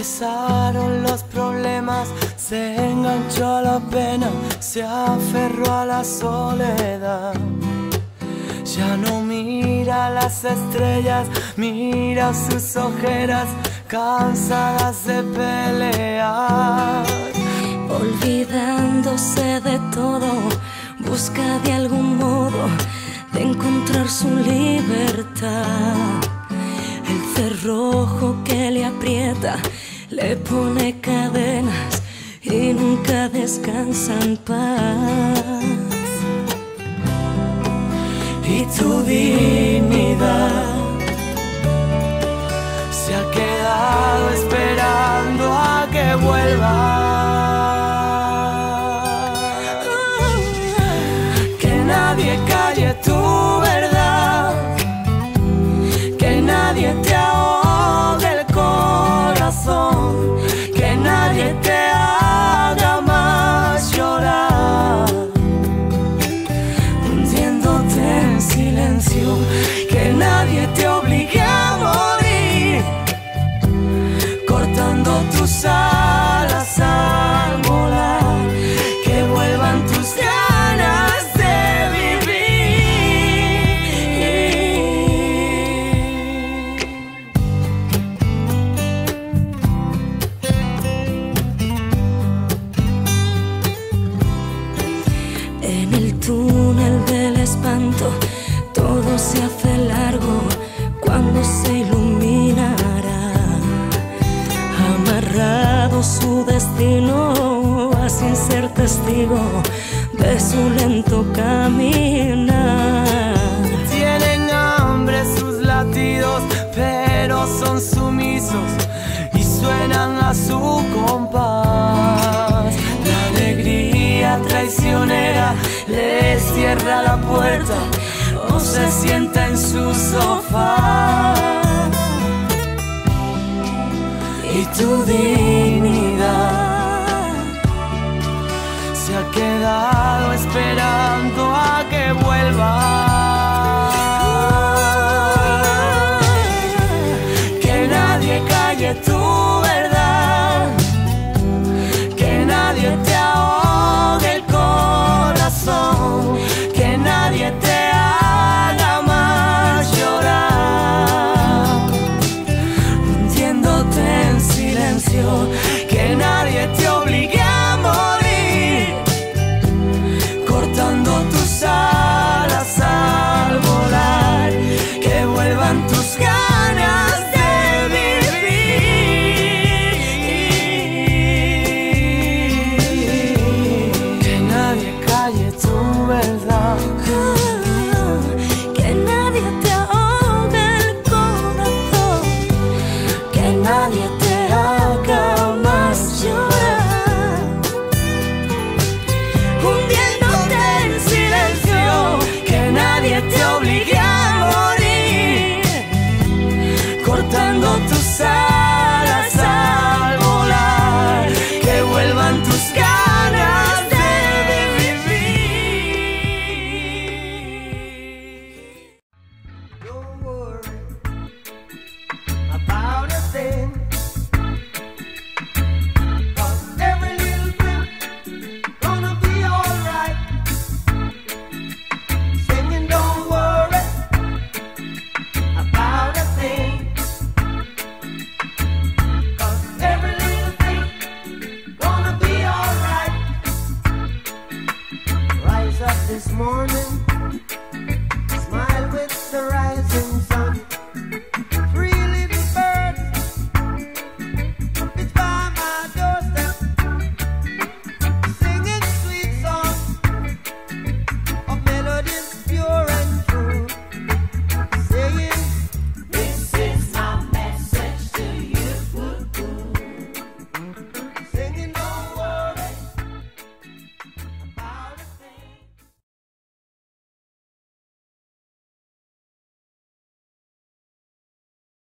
Pesaron los problemas, se enganchó a la pena, se aferró a la soledad. Ya no mira las estrellas, mira sus ojeras cansadas de pelear. Olvidándose de todo, busca de algún modo de encontrar su libertad. El cerrojo que le aprieta le pone cadenas y nunca descansa en paz. Y tu dignidad silencio, que nadie te obligue su destino a sin ser testigo de su lento caminar. Tienen hambre sus latidos, pero son sumisos y suenan a su compás. La alegría traicionera les cierra la puerta o se sienta en su sofá. Y tu dignidad quedado esperando a que vuelva. this morning.